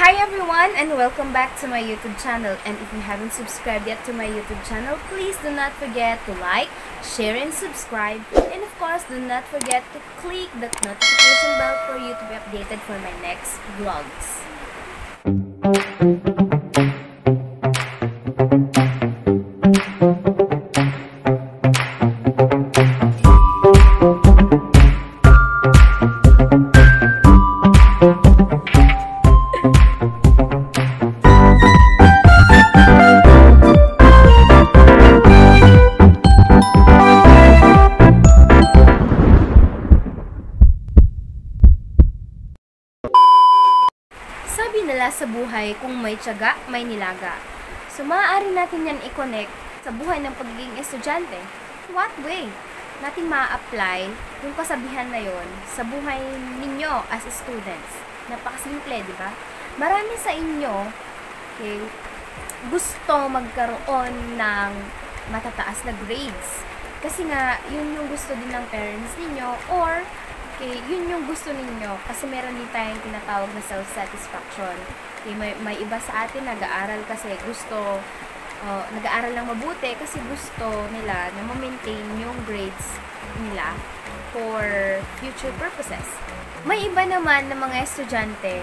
Hi everyone and welcome back to my YouTube channel and if you haven't subscribed yet to my YouTube channel, please do not forget to like, share and subscribe and of course do not forget to click that notification bell for you to be updated for my next vlogs. Sa buhay, kung may tiyaga, may nilaga. So, maaari natin yan i-connect sa buhay ng pagiging estudyante. What way? Natin ma-apply yung kasabihan na yon sa buhay ninyo as students. Napakasimple, di ba? Marami sa inyo, okay, gusto magkaroon ng matataas na grades. Kasi nga, yun yung gusto din ng parents ninyo or Okay, yun yung gusto ninyo kasi meron din tayong tinatawag na self-satisfaction. Okay, may, may iba sa atin nag-aaral kasi gusto, uh, nag-aaral lang mabuti kasi gusto nila na ma-maintain yung grades nila for future purposes. May iba naman ng mga estudyante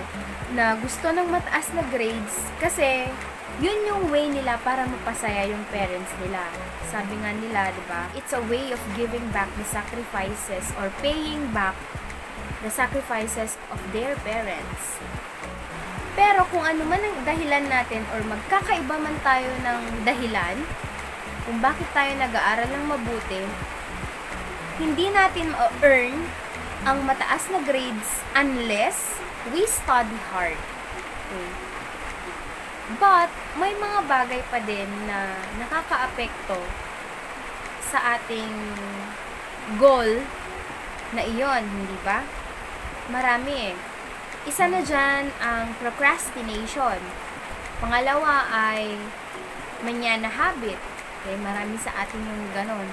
na gusto ng mataas na grades kasi yun yung way nila para mapasaya yung parents nila. Sabi nga nila, di ba? It's a way of giving back the sacrifices or paying back the sacrifices of their parents. Pero kung ano man ang dahilan natin or magkakaiba man tayo ng dahilan kung bakit tayo nag-aaral ng mabuti, hindi natin ma-earn ang mataas na grades unless we study hard. Okay. But, may mga bagay pa din na nakakaapekto sa ating goal na iyon, hindi ba? Marami eh. Isa na dyan ang procrastination. Pangalawa ay manyana habit. Okay, marami sa atin yung ganon.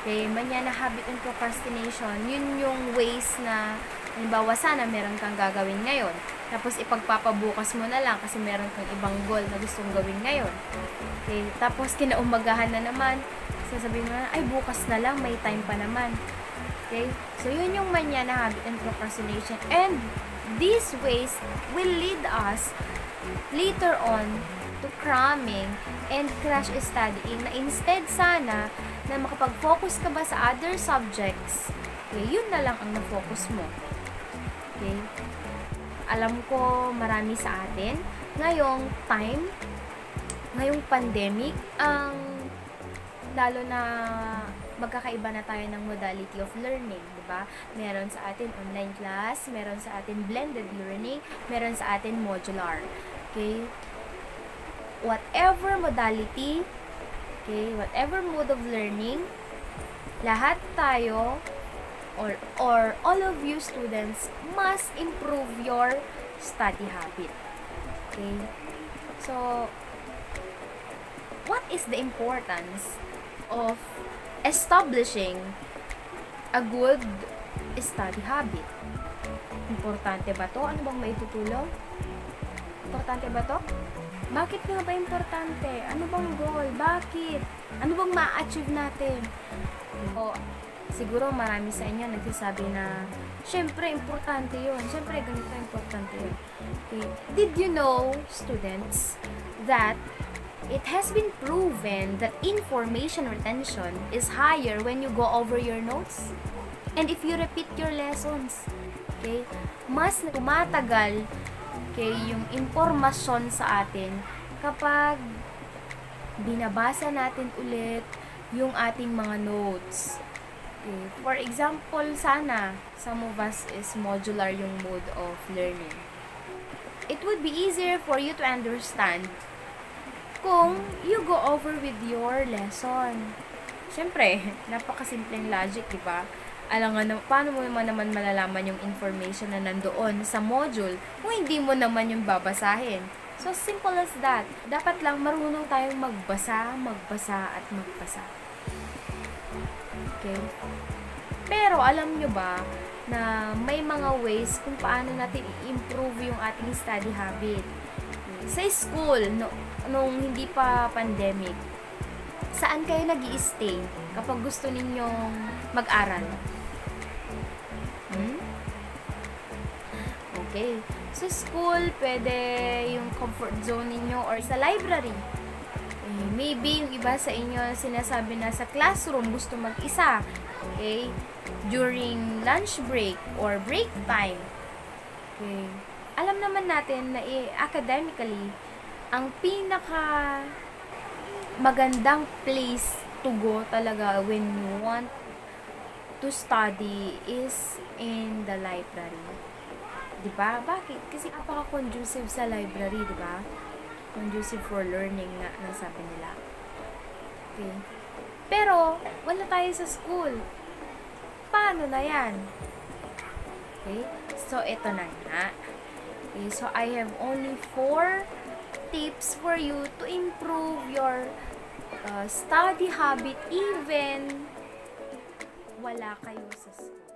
Okay, manyana habit and procrastination, yun yung ways na halimbawa sana meron kang gagawin ngayon tapos ipagpapabukas mo na lang kasi meron kang ibang goal na gustong gawin ngayon. Okay, tapos kinaumagahan na naman, sasabihin mo na, ay bukas na lang, may time pa naman. Okay? So yun yung manya na habit and procrastination. And these ways will lead us later on to cramming and crash studying na instead sana na makapag-focus ka ba sa other subjects, okay, yun na lang ang na-focus mo. Okay? alam ko marami sa atin ngayong time, ngayong pandemic, ang lalo na magkakaiba na tayo ng modality of learning, di ba? Meron sa atin online class, meron sa atin blended learning, meron sa atin modular. Okay? Whatever modality, okay, whatever mode of learning, lahat tayo or, or all of you students must improve your study habit. Okay? So, what is the importance of establishing a good study habit? Importante ba to? Ano bang maitutulong? Importante ba to? Bakit nga ba importante? Ano bang goal? Bakit? Ano bang ma-achieve natin? O, siguro marami sa inyo nagsasabi na, syempre, importante yun. Syempre, ganito importante yun. Okay. Did you know, students, that it has been proven that information retention is higher when you go over your notes? And if you repeat your lessons, okay, mas tumatagal okay, yung impormasyon sa atin kapag binabasa natin ulit yung ating mga notes. For example, sana, some of us is modular yung mode of learning. It would be easier for you to understand kung you go over with your lesson. Siyempre, napakasimpleng logic, di ba? Alam nga, paano mo naman naman malalaman yung information na nandoon sa module kung hindi mo naman yung babasahin. So, simple as that. Dapat lang marunong tayong magbasa, magbasa, at magbasa. Okay? Pero, alam nyo ba, na may mga ways kung paano natin i-improve yung ating study habit. Sa school, no, nung hindi pa pandemic, saan kayo nag stay kapag gusto ninyong mag-aral? Hmm? Okay. Sa school, pwede yung comfort zone ninyo or sa library. Eh, maybe yung iba sa inyo sinasabi na sa classroom gusto mag-isa. Okay? During lunch break or break time. Okay. Alam naman natin na eh, academically, ang pinaka magandang place to go talaga when you want to study is in the library. 'Di ba? Bakit? Kasi napaka-conducive sa library, 'di ba? Conducive for learning na sabi nila. Okay. Pero wala tayo sa school. Paano na 'yan? Okay? So ito na nga. Okay, so I have only four tips for you to improve your uh, study habit even wala kayo sa school.